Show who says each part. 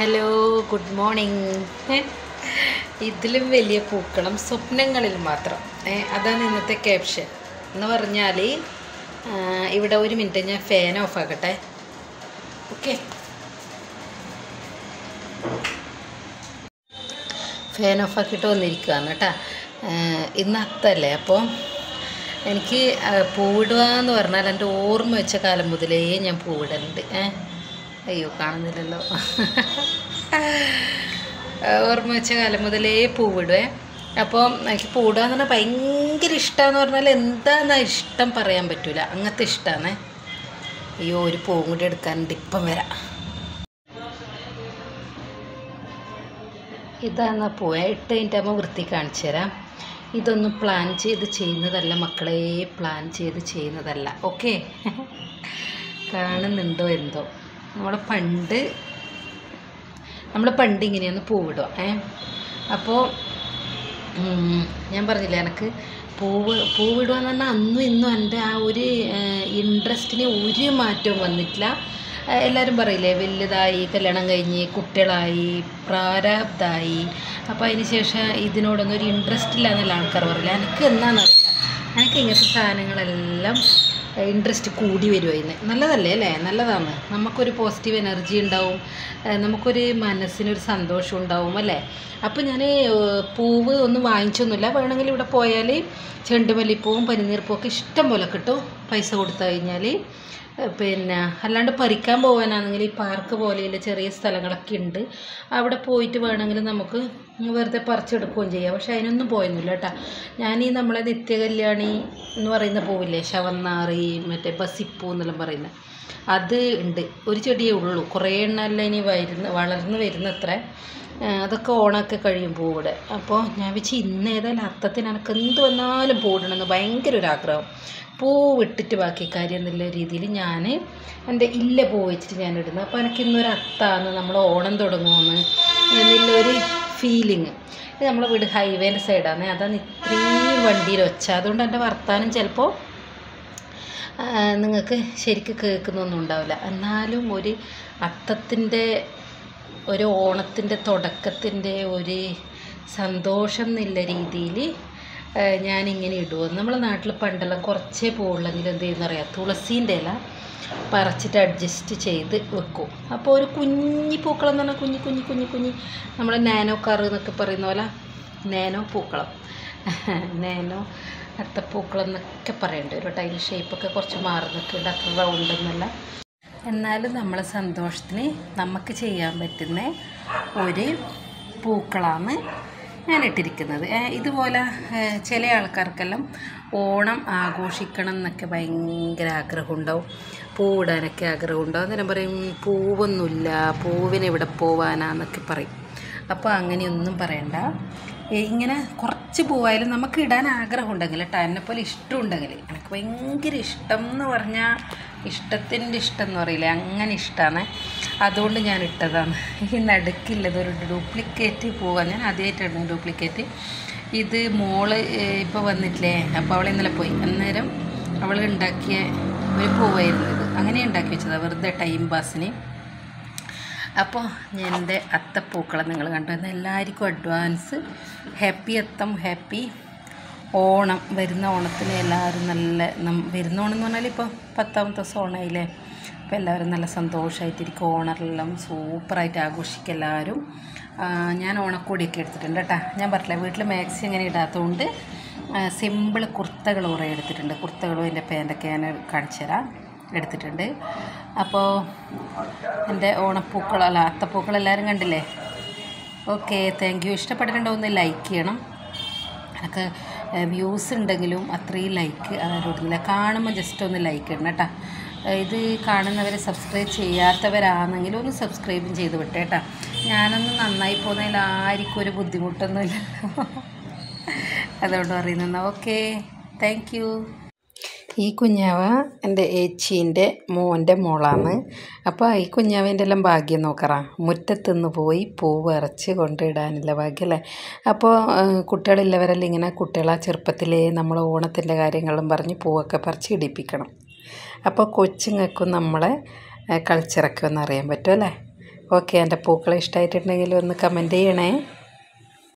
Speaker 1: Hello good morning ഇതിലും വലിയ പൂക്കളം സ്വപ്നങ്ങളിൽ മാത്രം. അതാണ് ഇന്നത്തെ ക്യാപ്ഷൻ എന്ന് പറഞ്ഞാൽ ഇവിടെ ഒരു മിനിറ്റ് ഞാൻ ഫാൻ ഓഫ് ആക്കട്ടെ. ഓക്കെ ഫാൻ ഓഫ് ആക്കിയിട്ട് വന്നിരിക്കുകയാണ് കേട്ടോ. ഇന്ന് അത്തല്ലേ? അപ്പോൾ എനിക്ക് പൂവിടുക എന്ന് പറഞ്ഞാൽ എന്റെ ഓർമ്മ വെച്ച കാലം മുതലേ ഞാൻ പൂവിടലുണ്ട്. ഏ? അയ്യോ കാണുന്നില്ലല്ലോ. ഓർമ്മ വെച്ച കാലം മുതലേ പൂവിടുവേ. അപ്പോൾ എനിക്ക് പൂവിടുക എന്ന് പറഞ്ഞാൽ ഭയങ്കര ഇഷ്ടമെന്ന് പറഞ്ഞാൽ എന്താണെന്നാ ഇഷ്ടം പറയാൻ പറ്റൂല. അങ്ങനത്തെ ഇഷ്ടമാണ് അയ്യോ ഒരു പൂവും കൂടി എടുക്കാനുണ്ട്. ഇപ്പം വരാം. ഇതാണ് പൂവ് ഇട്ട് കഴിഞ്ഞിട്ട് ആകുമ്പോൾ വൃത്തി കാണിച്ചു തരാം. ഇതൊന്നും പ്ലാൻ ചെയ്ത് ചെയ്യുന്നതല്ല മക്കളെ പ്ലാൻ ചെയ്ത് ചെയ്യുന്നതല്ല. ഓക്കെ? കാണുന്നുണ്ടോ എന്തോ? നമ്മൾ പണ്ട് നമ്മൾ പണ്ട് ഇങ്ങനെയൊന്ന് പൂവിടുക ഏ? അപ്പോൾ ഞാൻ പറഞ്ഞില്ല എനിക്ക് പൂവ് പൂവിടുക എന്ന് പറഞ്ഞാൽ അന്നും ഇന്നും എന്റെ ആ ഒരു ഇൻട്രസ്റ്റിന് ഒരു മാറ്റവും വന്നിട്ടില്ല. എല്ലാവരും പറയില്ലേ വലുതായി കല്യാണം കഴിഞ്ഞ് കുട്ടികളായി പ്രാരാബ്ദായി. അപ്പോൾ അതിന് ശേഷം ഇതിനോടൊന്നും ഒരു ഇൻട്രസ്റ്റ് ഇല്ല എന്നുള്ള ആൾക്കാർ പറയില്ല എനിക്ക് എന്നാണെന്നറിയില്ല എനിക്ക് ഇങ്ങനത്തെ സാധനങ്ങളെല്ലാം ഇൻട്രസ്റ്റ് കൂടി വരുമോ ഇന്ന് നല്ലതല്ലേ അല്ലേ? നല്ലതാണ്. നമുക്കൊരു പോസിറ്റീവ് എനർജി ഉണ്ടാവും. നമുക്കൊരു മനസ്സിനൊരു സന്തോഷം ഉണ്ടാവും അല്ലേ? അപ്പോൾ ഞാൻ പൂവ് ഒന്നും വാങ്ങിച്ചൊന്നുമില്ല. വേണമെങ്കിൽ ഇവിടെ പോയാൽ ചെണ്ടുമല്ലിപ്പൂവും പനിനീർപ്പൂവും ഒക്കെ ഇഷ്ടം പോലെ കിട്ടും. പൈസ കൊടുത്തു കഴിഞ്ഞാൽ പിന്നെ അല്ലാണ്ട് പറിക്കാൻ പോകാനാണെങ്കിൽ ഈ പാർക്ക് പോലെയുള്ള ചെറിയ സ്ഥലങ്ങളൊക്കെ ഉണ്ട്. അവിടെ പോയിട്ട് വേണമെങ്കിൽ നമുക്ക് വെറുതെ പറിച്ചെടുക്കുകയും ചെയ്യാം. പക്ഷെ അതിനൊന്നും പോയൊന്നുമില്ല കേട്ടോ. ഞാൻ ഈ നമ്മളെ നിത്യകല്യാണി എന്ന് പറയുന്ന പൂവില്ലേ? ശവന്നാറി മറ്റേ ബസിപ്പൂ എന്നെല്ലാം പറയുന്നത് അത് ഉണ്ട്. ഒരു ചെടിയേ ഉള്ളൂ. കുറേ എണ്ണമല്ല ഇനി വരുന്ന വളർന്ന് വരുന്നത്ര. അതൊക്കെ ഓണമൊക്കെ കഴിയും പൂവിടെ അപ്പോൾ ഞാൻ വെച്ച് ഇന്ന് ഏതായാലും അത്തത്തിന് എനിക്ക് എന്ത് വന്നാലും പൂവിടണമെന്ന് ഭയങ്കര ഒരു ആഗ്രഹം. പൂ വിട്ടിട്ട് ബാക്കി കാര്യം എന്നുള്ള രീതിയിൽ ഞാൻ എന്റെ ഇല്ല പൂ വെച്ചിട്ട് ഞാൻ ഇടുന്നത്. അപ്പോൾ എനിക്ക് ഇന്നൊരു അത്താന്ന് നമ്മൾ ഓണം തുടങ്ങുമെന്ന് എന്നുള്ളൊരു ഫീലിങ് ഇത് നമ്മളെ വീട് ഹൈവേന്റെ സൈഡാണ് അതാണ് ഇത്രയും വണ്ടിയിൽ ഒച്ച. അതുകൊണ്ട് എന്റെ വർത്താനം ചിലപ്പോൾ നിങ്ങൾക്ക് ശരിക്ക് കേൾക്കുന്നൊന്നും ഉണ്ടാവില്ല. എന്നാലും ഒരു അത്തത്തിന്റെ ഒരു ഓണത്തിന്റെ തുടക്കത്തിന്റെ ഒരു സന്തോഷം എന്നുള്ള രീതിയിൽ ഞാനിങ്ങനെ ഇടുമോ നമ്മളെ നാട്ടിൽ പണ്ടെല്ലാം കുറച്ചേ പോവുള്ളെങ്കിൽ എന്ത് ചെയ്യുന്നറിയാം? തുളസീന്റെ ഇല പറിച്ചിട്ട് അഡ്ജസ്റ്റ് ചെയ്ത് വെക്കും. അപ്പോൾ ഒരു കുഞ്ഞി പൂക്കളം എന്ന് പറഞ്ഞാൽ കുഞ്ഞി കുഞ്ഞി കുഞ്ഞി കുഞ്ഞി. നമ്മൾ നാനോ കാർ എന്നൊക്കെ പറയുന്ന പോലെ നാനോ പൂക്കളം. നാനോ അത്തപ്പൂക്കളം എന്നൊക്കെ പറയേണ്ടി. ഒരു ടൈം ഷേപ്പൊക്കെ കുറച്ച് മാറി നിൽക്കുന്നുണ്ട് അത്ര റൗണ്ട് എന്നല്ല എന്നാലും നമ്മളെ സന്തോഷത്തിന് നമുക്ക് ചെയ്യാൻ പറ്റുന്ന ഒരു പൂക്കളാണ് ഞാൻ ഇട്ടിരിക്കുന്നത്. ഇതുപോലെ ചില ആൾക്കാർക്കെല്ലാം ഓണം ആഘോഷിക്കണം എന്നൊക്കെ ഭയങ്കര ആഗ്രഹമുണ്ടാവും. പൂവിടാനൊക്കെ ആഗ്രഹമുണ്ടാവും. അന്നേരം പറയും പൂവൊന്നുമില്ല. പൂവിന് എവിടെ പോവാനാന്നൊക്കെ പറയും. അപ്പോൾ അങ്ങനെയൊന്നും പറയണ്ട. ഇങ്ങനെ കുറച്ച് പൂവായാലും നമുക്ക് ഇടാൻ ആഗ്രഹമുണ്ടെങ്കിൽ കേട്ടോ. എന്നെപ്പോലെ ഇഷ്ടം ഉണ്ടെങ്കിൽ എനിക്ക് ഭയങ്കര ഇഷ്ടം എന്ന് പറഞ്ഞാൽ ഇഷ്ടത്തിന്റെ ഇഷ്ടം എന്ന് പറയില്ലേ? അങ്ങനെ ഇഷ്ടമാണ് അതുകൊണ്ട് ഞാൻ ഇട്ടതാണ്. ഈ നടുക്കില്ലത് ഒരു ഡ്യൂപ്ലിക്കേറ്റ് പൂവാണ് ഞാൻ ആദ്യമായിട്ടാണ് ഡ്യൂപ്ലിക്കേറ്റ്. ഇത് മോൾ ഇപ്പോൾ വന്നിട്ടില്ലേ? അപ്പോൾ അവൾ ഇന്നലെ പോയി. അന്നേരം അവൾ ഉണ്ടാക്കിയ ഒരു പൂവായിരുന്നു ഇത്. അങ്ങനെ ഉണ്ടാക്കി വെച്ചതാണ് വെറുതെ ടൈം പാസിന്. അപ്പോൾ എന്റെ അത്തപ്പൂക്കളം നിങ്ങൾ കണ്ടു. എല്ലാവർക്കും advance happy Atham happy Onam. വരുന്ന ഓണത്തിന് എല്ലാവരും നല്ല വരുന്ന ഓണം എന്ന് പറഞ്ഞാൽ ഇപ്പോൾ പത്താമത്തെ ദിവസം ഓണമായില്ലേ അപ്പോൾ എല്ലാവരും നല്ല സന്തോഷമായിട്ടിരിക്കും ഓണമെല്ലാം സൂപ്പറായിട്ട് ആഘോഷിക്കും എല്ലാവരും. ഞാൻ ഓണക്കോടിയൊക്കെ എടുത്തിട്ടുണ്ട് കേട്ടോ. ഞാൻ പറഞ്ഞില്ല വീട്ടിൽ മാക്സി അങ്ങനെ ഇടാത്തതുകൊണ്ട് സിമ്പിൾ കുർത്തകൾ കുറേ എടുത്തിട്ടുണ്ട്. കുർത്തകളും എന്റെ പാന്റൊക്കെ ഞാൻ കാണിച്ചു തരാം എടുത്തിട്ടുണ്ട്. അപ്പോൾ എന്റെ ഓണപ്പൂക്കൾ അല്ല അത്തപ്പൂക്കൾ എല്ലാവരും കണ്ടില്ലേ? ഓക്കെ താങ്ക് യു ഇഷ്ടപ്പെട്ടിട്ടുണ്ടോ ഒന്ന് ലൈക്ക് ചെയ്യണം. എനിക്ക് വ്യൂസ് ഉണ്ടെങ്കിലും അത്രയും ലൈക്ക് അതായത് കാണുമ്പോൾ ജസ്റ്റ് ഒന്ന് ലൈക്ക് ഇടണം കേട്ടോ. ഇത് കാണുന്നവരെ സബ്സ്ക്രൈബ് ചെയ്യാത്തവരാണെങ്കിലും ഒന്ന് സബ്സ്ക്രൈബും ചെയ്ത് വിട്ടേട്ടാ ഞാനൊന്ന് നന്നായി പോകുന്നതിൽ ആർക്കും ഒരു ബുദ്ധിമുട്ടൊന്നുമില്ല അതുകൊണ്ട് പറയുന്നു ഓക്കെ താങ്ക് ഈ കുഞ്ഞാവ എന്റെ ഏച്ചീന്റെ മോന്റെ മോളാണ്. അപ്പോൾ ഈ കുഞ്ഞാവേന്റെ എല്ലാം ഭാഗ്യം നോക്കറ. മുറ്റത്തുനിന്ന് പോയി പൂവ് ഇറച്ച് കൊണ്ടിടാനുള്ള ഭാഗ്യം അല്ലേ അപ്പോൾ കുട്ടികളില്ലവരെല്ലാം ഇങ്ങനെ കുട്ടികളെ ചെറുപ്പത്തിലേ നമ്മൾ ഓണത്തിന്റെ കാര്യങ്ങളും പറഞ്ഞ് പൂവൊക്കെ പറിച്ച് ഇടിപ്പിക്കണം. അപ്പോൾ കൊച്ചുങ്ങൾക്കും നമ്മളെ കൾച്ചറൊക്കെ ഒന്ന് അറിയാൻ പറ്റും അല്ലേ? ഓക്കെ എന്റെ പൂക്കളെ ഇഷ്ടമായിട്ടുണ്ടെങ്കിൽ ഒന്ന് കമന്റ് ചെയ്യണേ.